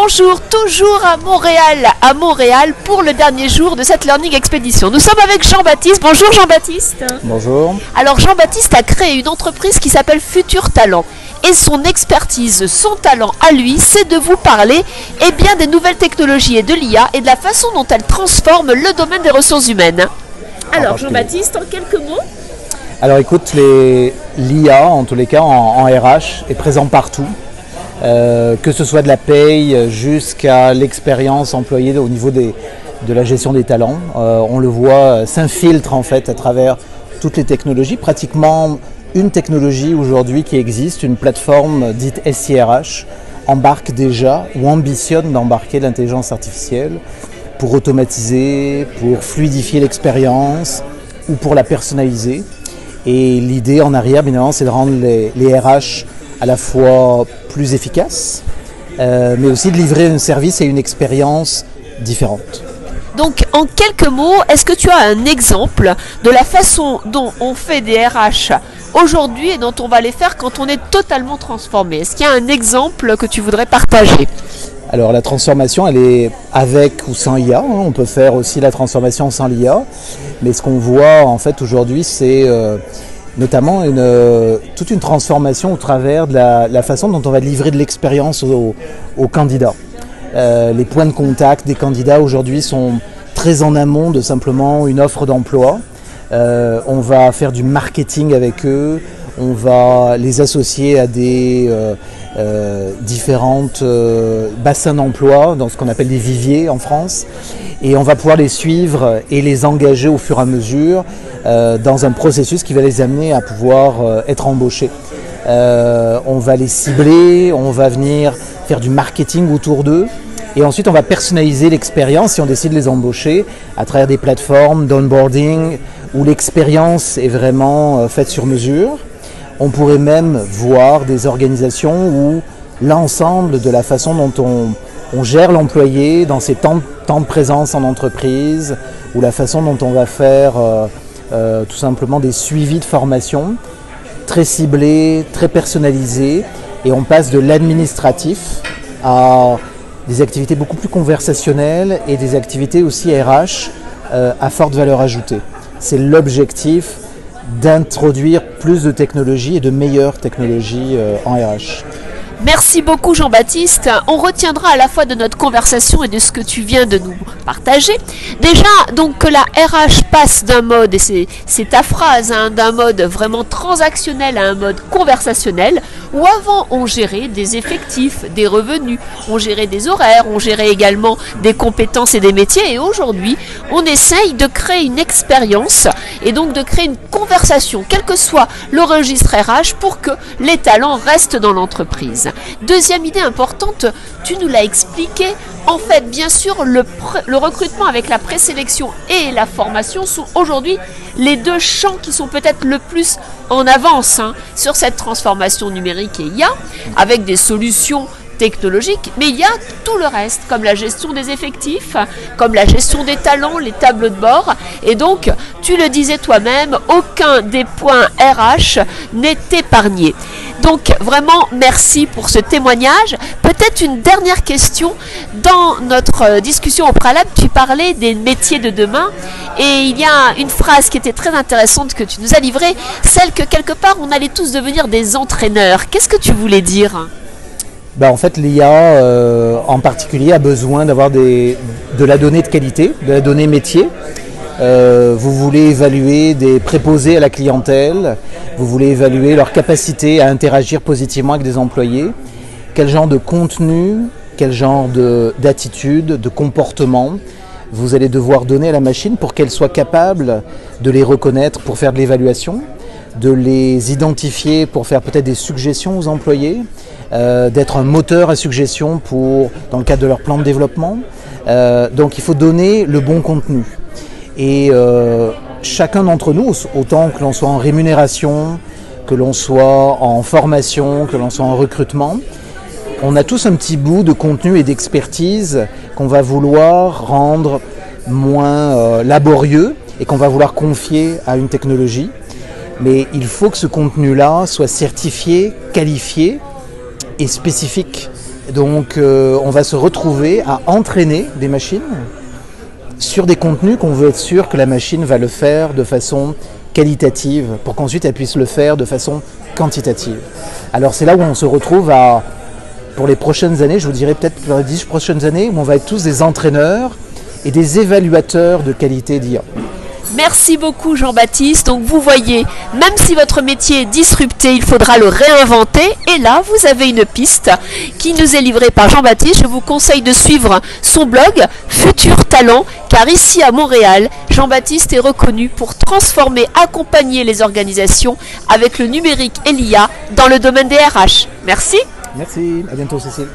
bonjour, toujours à Montréal, à Montréal pour le dernier jour de cette Learning Expedition. Nous sommes avec Jean-Baptiste. Bonjour Jean-Baptiste. Bonjour. Alors Jean-Baptiste a créé une entreprise qui s'appelle Futur Talent. Et son expertise, son talent à lui, c'est de vous parler eh bien, des nouvelles technologies et de l'IA et de la façon dont elles transforment le domaine des ressources humaines. Alors Jean-Baptiste, en quelques mots Alors écoute, l'IA, en tous les cas, en, RH, est présent partout. Euh, que ce soit de la paye jusqu'à l'expérience employée au niveau de la gestion des talents. Euh, on le voit euh, s'infiltre en fait à travers toutes les technologies. Pratiquement une technologie aujourd'hui qui existe, une plateforme dite SIRH, embarque déjà ou ambitionne d'embarquer l'intelligence artificielle pour automatiser, pour fluidifier l'expérience ou pour la personnaliser. Et l'idée en arrière, évidemment, c'est de rendre les, RH à la fois plus efficaces, euh, mais aussi de livrer un service et une expérience différente. Donc, en quelques mots, est-ce que tu as un exemple de la façon dont on fait des RH aujourd'hui et dont on va les faire quand on est totalement transformé? Est-ce qu'il y a un exemple que tu voudrais partager? Alors la transformation, elle est avec ou sans IA. Hein. On peut faire aussi la transformation sans l'IA. Mais ce qu'on voit en fait aujourd'hui, c'est euh, notamment euh, toute une transformation au travers de la, façon dont on va livrer de l'expérience aux, candidats. Euh, les points de contact des candidats aujourd'hui sont très en amont de simplement une offre d'emploi. on va faire du marketing avec eux, on va les associer à des euh, euh, différentes euh, bassins d'emploi dans ce qu'on appelle des viviers en France et on va pouvoir les suivre et les engager au fur et à mesure dans un processus qui va les amener à pouvoir être embauchés. on va les cibler, on va venir faire du marketing autour d'eux. Et ensuite, on va personnaliser l'expérience si on décide de les embaucher à travers des plateformes d'onboarding où l'expérience est vraiment faite sur mesure. On pourrait même voir des organisations où l'ensemble de la façon dont on, gère l'employé dans ses temps, de présence en entreprise, ou la façon dont on va faire euh, euh, tout simplement des suivis de formation, très ciblés, très personnalisés, et on passe de l'administratif à des activités beaucoup plus conversationnelles et des activités aussi RH euh, à forte valeur ajoutée. C'est l'objectif d'introduire plus de technologies et de meilleures technologies euh, en RH. Merci beaucoup Jean-Baptiste. On retiendra à la fois de notre conversation et de ce que tu viens de nous partager. Déjà, donc que la RH passe d'un mode, et c'est ta phrase, hein, d'un mode vraiment transactionnel à un mode conversationnel, où avant on gérait des effectifs, des revenus, on gérait des horaires, on gérait également des compétences et des métiers, et aujourd'hui on essaye de créer une expérience et donc de créer une conversation, quel que soit le registre RH, pour que les talents restent dans l'entreprise. Deuxième idée importante, tu nous l'as expliqué, en fait, bien sûr, le, recrutement avec la présélection et la formation sont aujourd'hui les deux champs qui sont peut-être le plus en avance hein, sur cette transformation numérique et IA, avec des solutions technologique, mais il y a tout le reste, comme la gestion des effectifs, comme la gestion des talents, les tableaux de bord. Et donc, tu le disais toi-même, aucun des points RH n'est épargné. Donc, vraiment, merci pour ce témoignage. Peut-être une dernière question. Dans notre discussion au préalable, tu parlais des métiers de demain. Et il y a une phrase qui était très intéressante que tu nous as livrée, celle que quelque part on allait tous devenir des entraîneurs. Qu'est-ce que tu voulais dire? Bah, en fait, l'IA euh, en particulier a besoin d'avoir de la donnée de qualité, de la donnée métier. Euh, vous voulez évaluer des préposés à la clientèle, vous voulez évaluer leur capacité à interagir positivement avec des employés, quel genre de contenu, quel genre d'attitude, de, comportement vous allez devoir donner à la machine pour qu'elle soit capable de les reconnaître pour faire de l'évaluation, de les identifier pour faire peut-être des suggestions aux employés, euh, d'être un moteur à suggestion pour, dans le cadre de leur plan de développement. Euh, donc il faut donner le bon contenu. Et euh, chacun d'entre nous, autant que l'on soit en rémunération, que l'on soit en formation, que l'on soit en recrutement, on a tous un petit bout de contenu et d'expertise qu'on va vouloir rendre moins laborieux et qu'on va vouloir confier à une technologie. Mais il faut que ce contenu-là soit certifié, qualifié et spécifique Donc euh, on va se retrouver à entraîner des machines sur des contenus qu'on veut être sûr que la machine va le faire de façon qualitative pour qu'ensuite elle puisse le faire de façon quantitative. Alors c'est là où on se retrouve à, pour les prochaines années, je vous dirais peut-être pour les dix prochaines années, où on va être tous des entraîneurs et des évaluateurs de qualité d'IA. Merci beaucoup Jean-Baptiste. Donc vous voyez, même si votre métier est disrupté, il faudra le réinventer. Et là, vous avez une piste qui nous est livrée par Jean-Baptiste. Je vous conseille de suivre son blog Futur Talent, car ici à Montréal, Jean-Baptiste est reconnu pour transformer, accompagner les organisations avec le numérique et l'IA dans le domaine des RH. Merci. Merci, à bientôt Cécile.